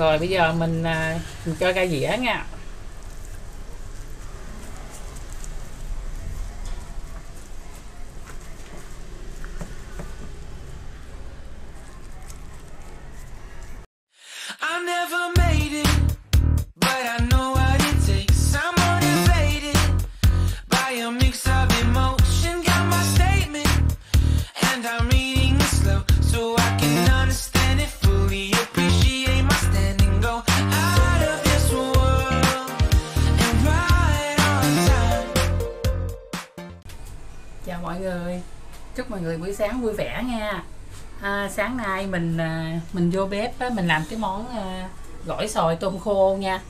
rồi bây giờ mình, à, mình cho ra dĩa nha. Chào mọi người. Chúc mọi người buổi sáng vui vẻ nha. À, sáng nay mình à, mình vô bếp á, mình làm cái món à, gỏi sòi tôm khô nha.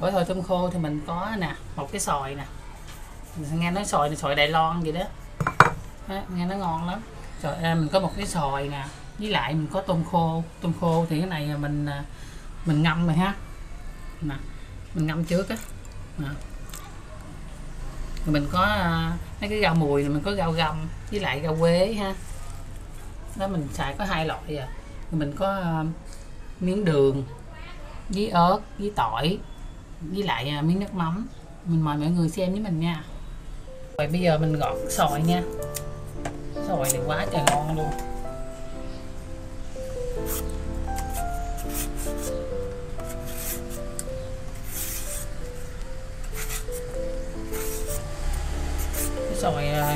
Gỏi sòi tôm khô thì mình có nè một cái sòi nè. Mình nghe nói sòi là sòi Đài Loan vậy đó. À, nghe nó ngon lắm. Rồi à, mình có một cái sòi nè với lại mình có tôm khô. Tôm khô thì cái này mình à, mình ngâm rồi ha. Nè mình ngâm trước á. Nè. mình có à, mấy cái rau mùi này mình có rau găm với lại rau quế ha. Đó mình xài có hai loại à. Mình có uh, miếng đường với ớt với tỏi với lại uh, miếng nước mắm. Mình mời mọi người xem với mình nha. Rồi bây giờ mình gọt sòi nha. Sòi này quá trời ngon luôn. Cái sòi ờ,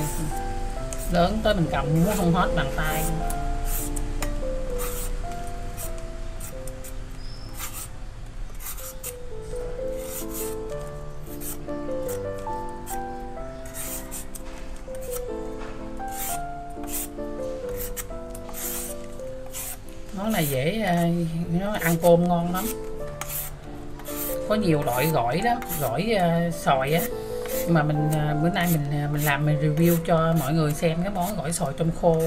lớn tới mình cầm muốn không hết bàn tay. Món này dễ ờ, nó ăn cơm ngon lắm. Có nhiều loại gỏi đó gỏi ờ, uh, sòi á mà mình à, bữa nay mình à, mình làm, mình review cho mọi người xem cái món gỏi sòi tôm khô.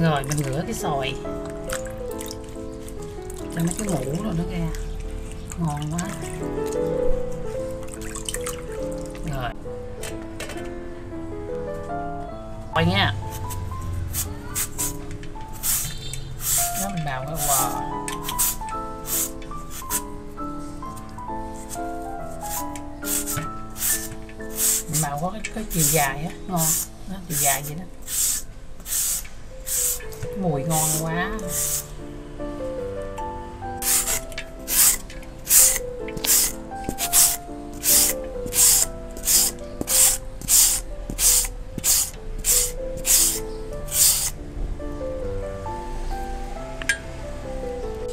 Rồi, mình rửa cái sòi. Cho mấy cái mũ rồi nó ra. Ngon quá. Rồi. Rồi nha. Nó mình bào cái wow nào có cái, cái chiều dài á ngon. Đó, chiều dài vậy đó. Mùi ngon quá.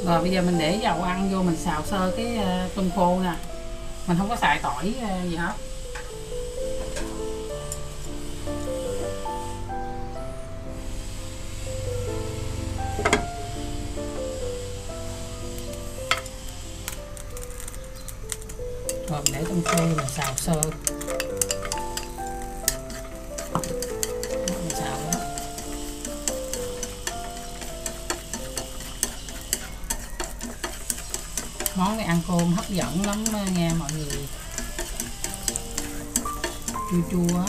Rồi bây giờ mình để dầu ăn vô mình xào sơ cái ờ, tôm khô nè. Mình không có xài tỏi ờ, gì hết. Xào sơ. Mình xào món này ăn cơm hấp dẫn lắm nha mọi người. Chua chua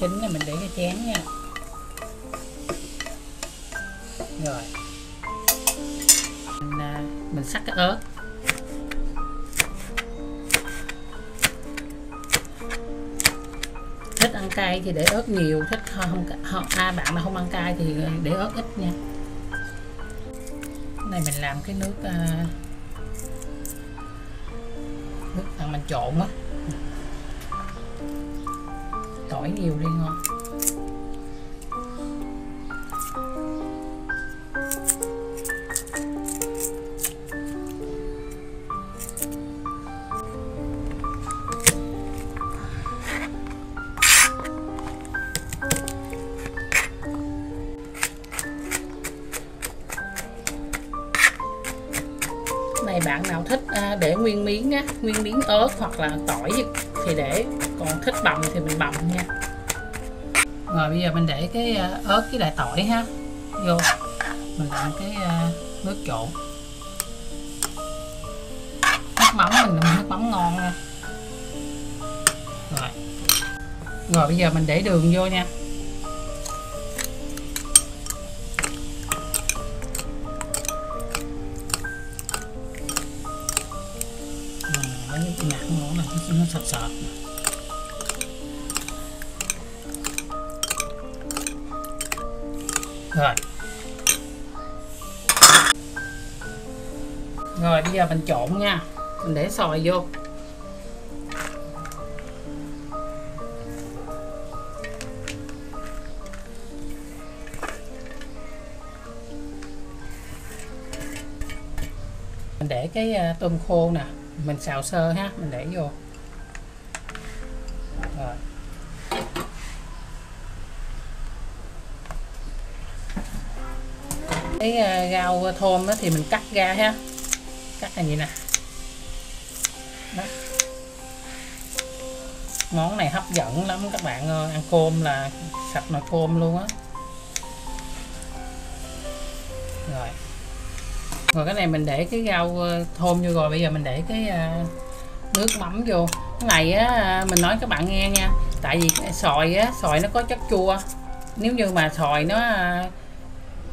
chín này mình để cái chén nha. Rồi. Mình, à, mình sắc cái ớt. Thích ăn cay thì để ớt nhiều thích không không ai bạn nào không ăn cay thì để ớt ít nha. Cái này mình làm cái nước à, nước mà mình trộn á tỏi nhiều đi ngon. Này bạn nào thích à, để nguyên miếng á, nguyên miếng ớt hoặc là tỏi thì để còn thích bằm thì mình bằm nha. Rồi bây giờ mình để cái ờ, ớt với lại tỏi ha, vô. Mình làm cái ờ, nước trộn. Nước mắm mình làm nước mắm ngon nha. Rồi. Rồi bây giờ mình để đường vô nha. Lấy cái ngạt ngon này, nó sạch sệt rồi. Rồi, bây giờ mình trộn nha. Mình để xoài vô. Mình để cái à, tôm khô nè. Mình xào sơ ha, mình để vô. Cái à, rau thơm đó thì mình cắt ra ha. Cắt như vậy nè? Đó. món này hấp dẫn lắm các bạn ơi, ăn cơm là sạch nồi cơm luôn á. Rồi. Rồi cái này mình để cái rau ờ, thơm vô rồi, bây giờ mình để cái à, nước mắm vô. Cái này á à, mình nói các bạn nghe nha. Tại vì sòi xoài á xoài nó có chất chua. Nếu như mà xoài nó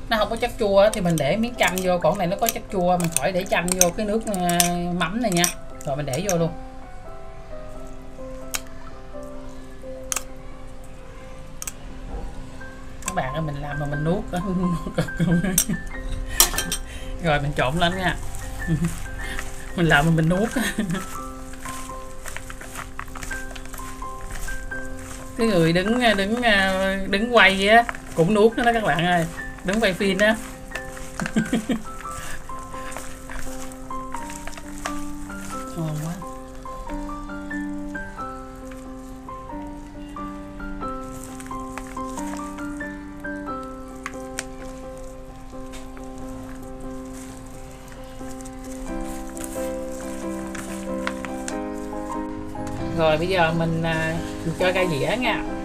nó không có chất chua thì mình để miếng chanh vô còn này nó có chất chua, mình khỏi để chanh vô cái nước à, mắm này nha. Rồi mình để vô luôn. Các bạn ơi, mình làm mà mình nuốt rồi mình trộn lên nha. Mình làm mà mình nuốt cái người đứng à, đứng à, đứng quay á, cũng nuốt đó các bạn ơi đứng quay phim á ngon quá. Rồi bây giờ mình, mình cho ra dĩa nha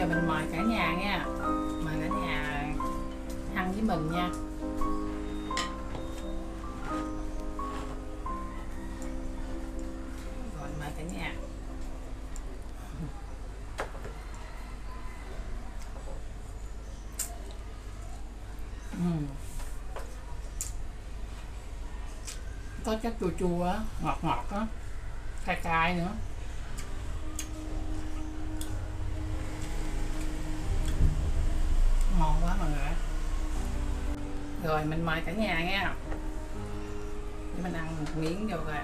giờ mình mời cả nhà nha. Mời cả nhà ăn với mình nha. Rồi, mời cả nhà. Có chất chua chua á, ngọt ngọt á, cay cay nữa. Ngon quá mọi người rồi mình mời cả nhà nghe. Để mình ăn một miếng vô rồi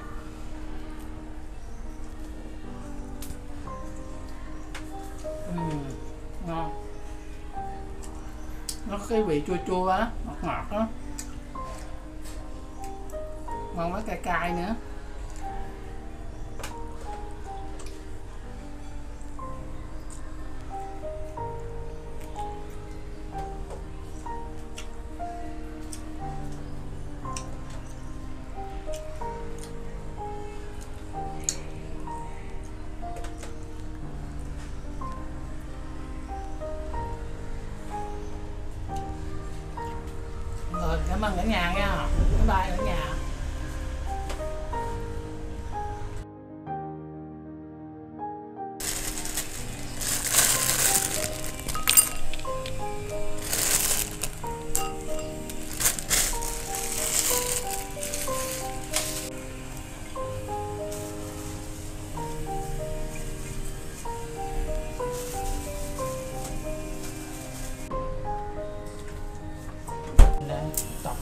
uhm, ngon. Nó cái vị chua chua á ngọt ngọt á. Ngon với cay cay nữa. Cảm ơn cả nhà nha. Bye bye cả nhà.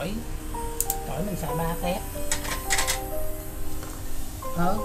Tỏi tỏi mình xài ba tép ớt